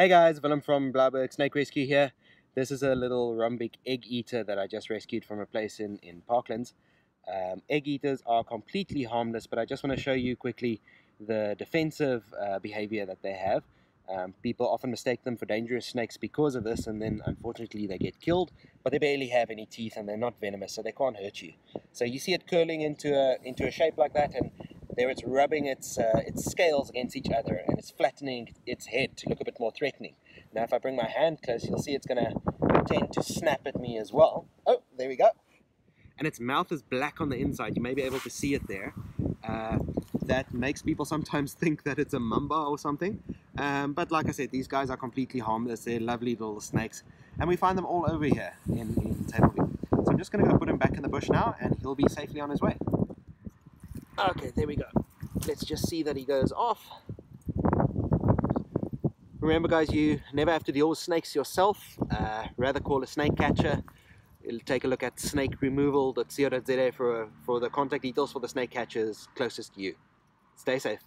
Hey guys, Willem from Blouberg Snake Rescue here. This is a little Rhombic egg eater that I just rescued from a place in, in Parklands. Um, egg eaters are completely harmless, but I just want to show you quickly the defensive uh, behavior that they have. Um, people often mistake them for dangerous snakes because of this, and then unfortunately they get killed. But they barely have any teeth, and they're not venomous, so they can't hurt you. So you see it curling into a into a shape like that, and there it's rubbing its, uh, its scales against each other and it's flattening its head to look a bit more threatening. Now if I bring my hand close, you'll see it's going to tend to snap at me as well. Oh, there we go. And its mouth is black on the inside. You may be able to see it there. Uh, that makes people sometimes think that it's a mamba or something. Um, but like I said, these guys are completely harmless. They're lovely little snakes. And we find them all over here in, in Tableview. So I'm just going to go put him back in the bush now and he'll be safely on his way. Okay, there we go. Let's just see that he goes off. Remember guys, you never have to deal with snakes yourself. Uh, rather call a snake catcher. You'll take a look at snakeremoval.co.za for, for the contact details for the snake catchers closest to you. Stay safe.